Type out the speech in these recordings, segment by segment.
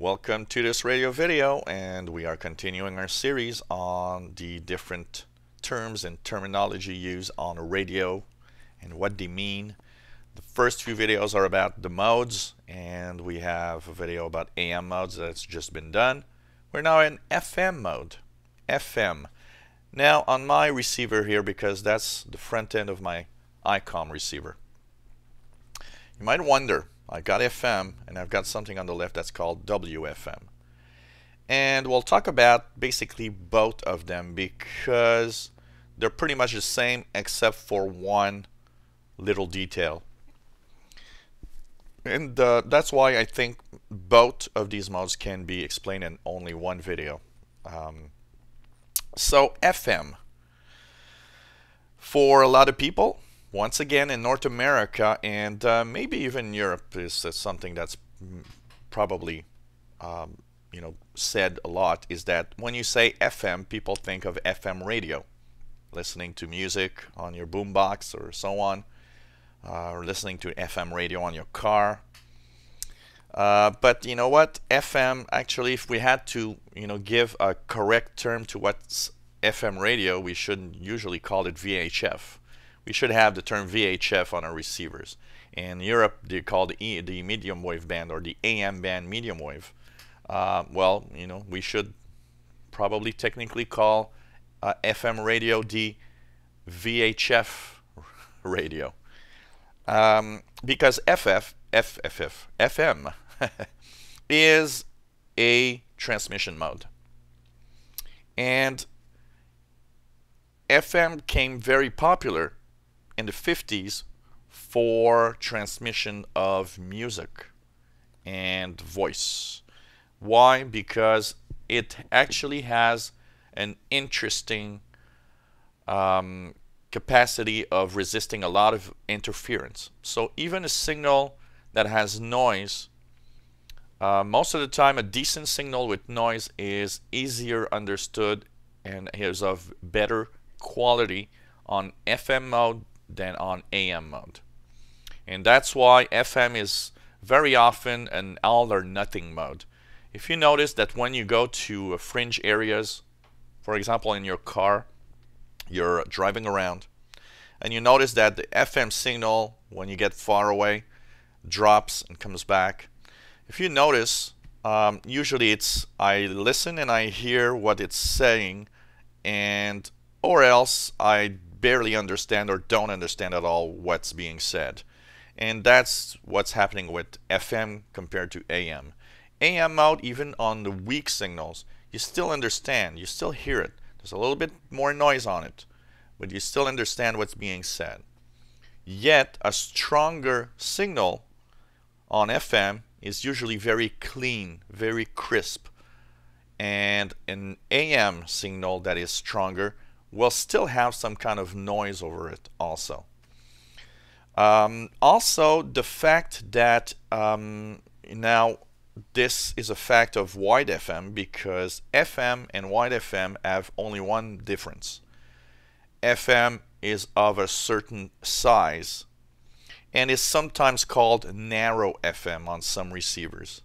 Welcome to this radio video and we are continuing our series on the different terms and terminology used on a radio and what they mean. The first few videos are about the modes and we have a video about AM modes that's just been done. We're now in FM mode. FM. Now on my receiver here because that's the front end of my ICOM receiver. You might wonder I got FM and I've got something on the left that's called WFM. And we'll talk about basically both of them because they're pretty much the same except for one little detail. And uh, that's why I think both of these modes can be explained in only one video. Um, so FM. For a lot of people, once again in North America and uh, maybe even Europe is uh, something that's probably um, you know said a lot is that when you say FM people think of FM radio. Listening to music on your boombox or so on uh, or listening to FM radio on your car. Uh, but you know what? FM actually if we had to you know give a correct term to what's FM radio we shouldn't usually call it VHF we should have the term VHF on our receivers. In Europe, they call the, e, the medium wave band or the AM band medium wave. Uh, well, you know, we should probably technically call uh, FM radio the VHF radio. Um, because FF, FFF, FM is a transmission mode. And FM came very popular in the 50s for transmission of music and voice. Why? Because it actually has an interesting um, capacity of resisting a lot of interference. So even a signal that has noise, uh, most of the time a decent signal with noise is easier understood and is of better quality on FM mode than on AM mode. And that's why FM is very often an all or nothing mode. If you notice that when you go to uh, fringe areas, for example in your car, you're driving around, and you notice that the FM signal, when you get far away, drops and comes back. If you notice, um, usually it's I listen and I hear what it's saying, and or else I barely understand or don't understand at all what's being said. And that's what's happening with FM compared to AM. AM out, even on the weak signals, you still understand, you still hear it. There's a little bit more noise on it, but you still understand what's being said. Yet, a stronger signal on FM is usually very clean, very crisp. And an AM signal that is stronger will still have some kind of noise over it also. Um, also, the fact that um, now this is a fact of wide FM because FM and wide FM have only one difference. FM is of a certain size and is sometimes called narrow FM on some receivers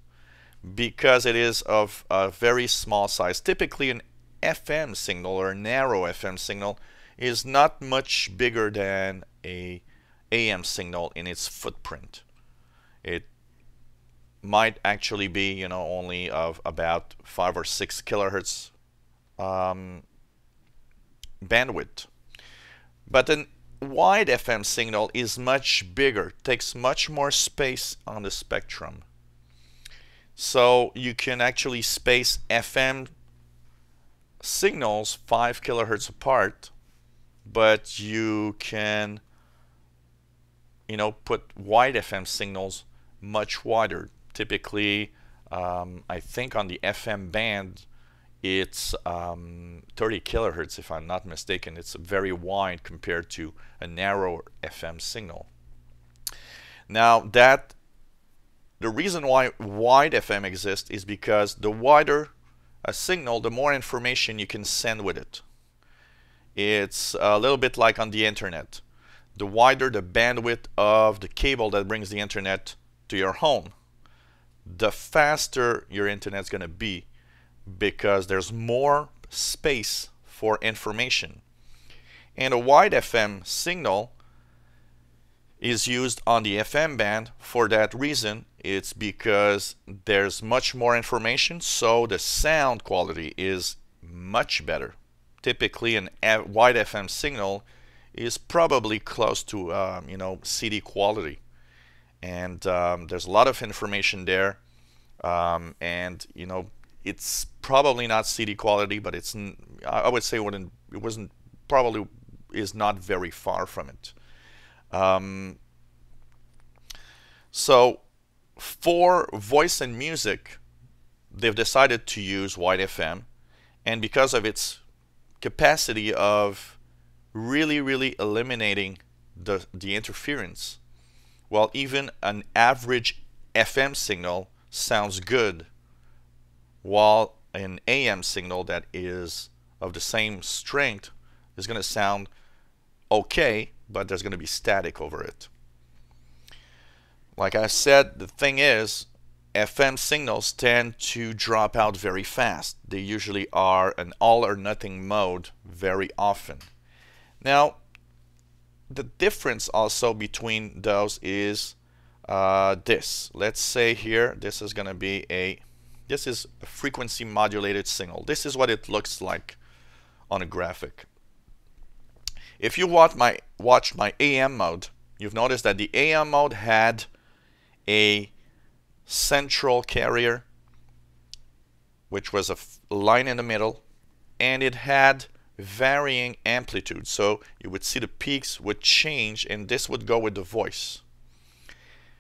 because it is of a very small size. Typically an FM signal or narrow FM signal is not much bigger than a AM signal in its footprint. It might actually be, you know, only of about five or six kilohertz um, bandwidth. But a wide FM signal is much bigger, takes much more space on the spectrum. So you can actually space FM signals 5 kilohertz apart, but you can you know put wide FM signals much wider. Typically, um, I think on the FM band, it's um, 30 kilohertz if I'm not mistaken. It's very wide compared to a narrow FM signal. Now that the reason why wide FM exists is because the wider a signal, the more information you can send with it. It's a little bit like on the internet. The wider the bandwidth of the cable that brings the internet to your home, the faster your internet's going to be because there's more space for information. And a wide FM signal is used on the FM band for that reason. It's because there's much more information, so the sound quality is much better. Typically, an wide FM signal is probably close to um, you know CD quality, and um, there's a lot of information there, um, and you know it's probably not CD quality, but it's I would say it wasn't probably is not very far from it. Um, so for voice and music, they've decided to use wide FM, and because of its capacity of really, really eliminating the, the interference, well, even an average FM signal sounds good, while an AM signal that is of the same strength is going to sound okay, but there's going to be static over it. Like I said, the thing is, FM signals tend to drop out very fast. They usually are an all or nothing mode very often. Now, the difference also between those is uh, this. Let's say here, this is going to be a, this is a frequency modulated signal. This is what it looks like on a graphic. If you watch my, watch my AM mode, you've noticed that the AM mode had a central carrier, which was a line in the middle, and it had varying amplitude. So you would see the peaks would change, and this would go with the voice.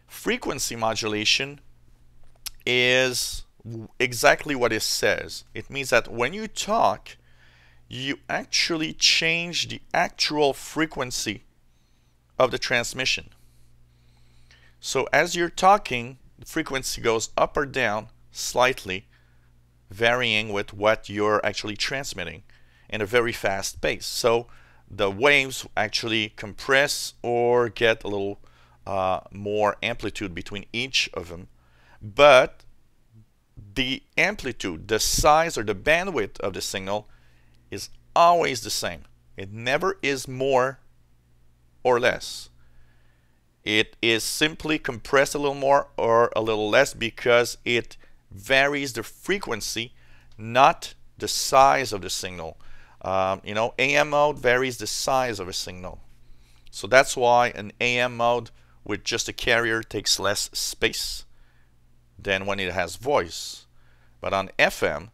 Frequency modulation is exactly what it says. It means that when you talk, you actually change the actual frequency of the transmission. So as you're talking, the frequency goes up or down slightly, varying with what you're actually transmitting in a very fast pace. So the waves actually compress or get a little uh, more amplitude between each of them. But the amplitude, the size or the bandwidth of the signal is always the same. It never is more or less it is simply compressed a little more or a little less because it varies the frequency, not the size of the signal. Um, you know, AM mode varies the size of a signal. So that's why an AM mode with just a carrier takes less space than when it has voice. But on FM,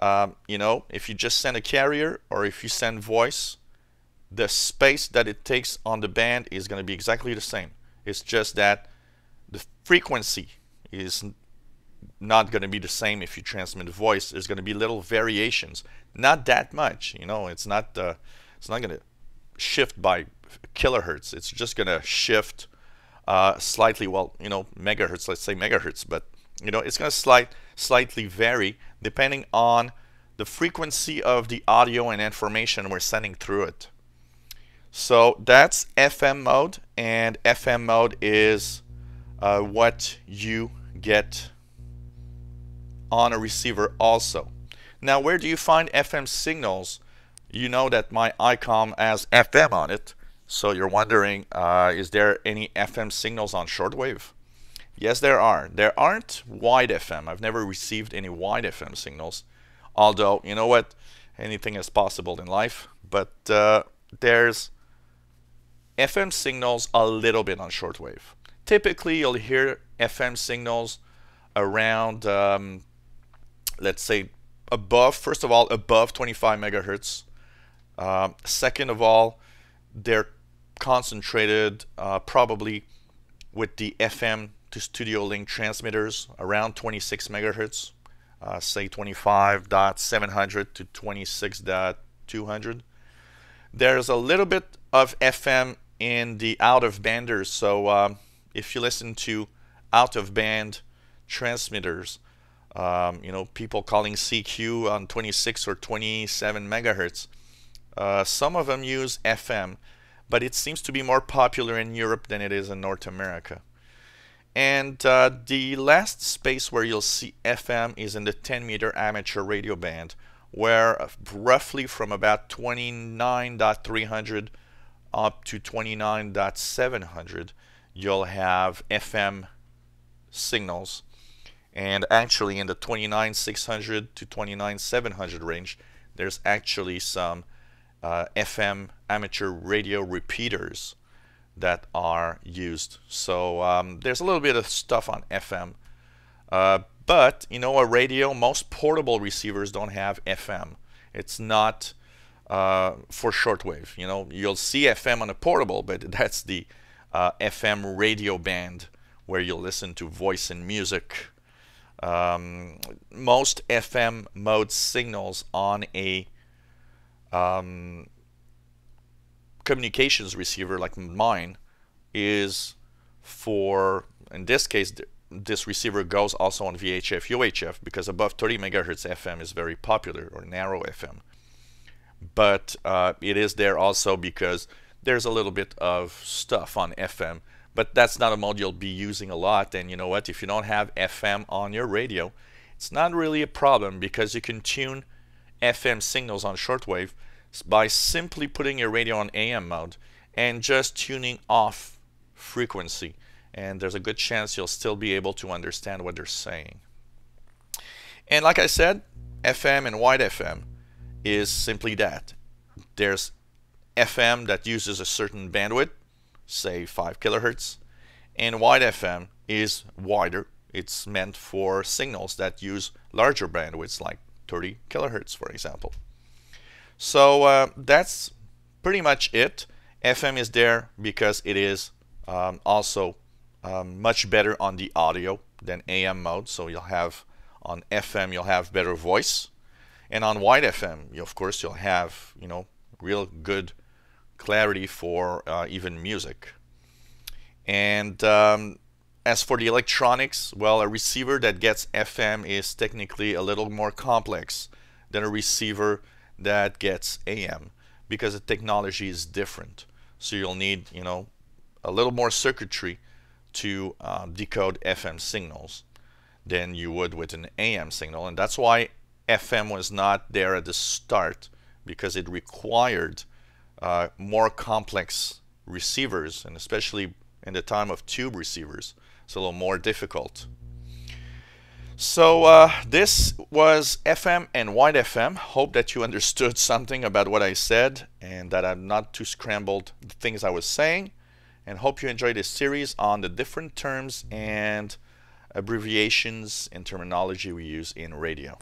um, you know, if you just send a carrier or if you send voice, the space that it takes on the band is going to be exactly the same. It's just that the frequency is not going to be the same if you transmit voice. There's going to be little variations, not that much. You know, it's not uh, it's not going to shift by kilohertz. It's just going to shift uh, slightly. Well, you know, megahertz. Let's say megahertz, but you know, it's going to slight slightly vary depending on the frequency of the audio and information we're sending through it. So that's FM mode, and FM mode is uh, what you get on a receiver also. Now, where do you find FM signals? You know that my ICOM has FM on it, so you're wondering, uh, is there any FM signals on shortwave? Yes, there are. There aren't wide FM. I've never received any wide FM signals, although, you know what? Anything is possible in life, but uh, there's FM signals a little bit on shortwave. Typically, you'll hear FM signals around, um, let's say, above, first of all, above 25 megahertz. Um, second of all, they're concentrated uh, probably with the FM to studio link transmitters around 26 megahertz, uh, say 25.700 to 26.200. There's a little bit of FM in the out of banders. So um, if you listen to out of band transmitters, um, you know, people calling CQ on 26 or 27 megahertz, uh, some of them use FM, but it seems to be more popular in Europe than it is in North America. And uh, the last space where you'll see FM is in the 10 meter amateur radio band, where uh, roughly from about 29.300 up to 29.700, you'll have FM signals. And actually, in the 29.600 to 29.700 range, there's actually some uh, FM amateur radio repeaters that are used. So um, there's a little bit of stuff on FM. Uh, but, you know, a radio, most portable receivers don't have FM. It's not uh, for shortwave. You know, you'll see FM on a portable, but that's the uh, FM radio band where you'll listen to voice and music. Um, most FM mode signals on a um, communications receiver like mine is for, in this case, this receiver goes also on VHF, UHF because above 30 megahertz FM is very popular or narrow FM. But uh, it is there also because there's a little bit of stuff on FM, but that's not a mode you'll be using a lot. And you know what? If you don't have FM on your radio, it's not really a problem because you can tune FM signals on shortwave by simply putting your radio on AM mode and just tuning off frequency. And there's a good chance you'll still be able to understand what they're saying. And like I said, FM and wide FM is simply that. There's FM that uses a certain bandwidth, say 5 kilohertz, and wide FM is wider. It's meant for signals that use larger bandwidths like 30 kilohertz, for example. So uh, that's pretty much it. FM is there because it is um, also um, much better on the audio than AM mode. So you'll have on FM you'll have better voice, and on wide FM, you, of course, you'll have you know real good clarity for uh, even music. And um, as for the electronics, well, a receiver that gets FM is technically a little more complex than a receiver that gets AM because the technology is different. So you'll need, you know, a little more circuitry to uh, decode FM signals than you would with an AM signal. And that's why FM was not there at the start because it required uh, more complex receivers and especially in the time of tube receivers. It's a little more difficult. So uh, this was FM and wide FM. Hope that you understood something about what I said and that I'm not too scrambled the things I was saying. And hope you enjoyed this series on the different terms and abbreviations and terminology we use in radio.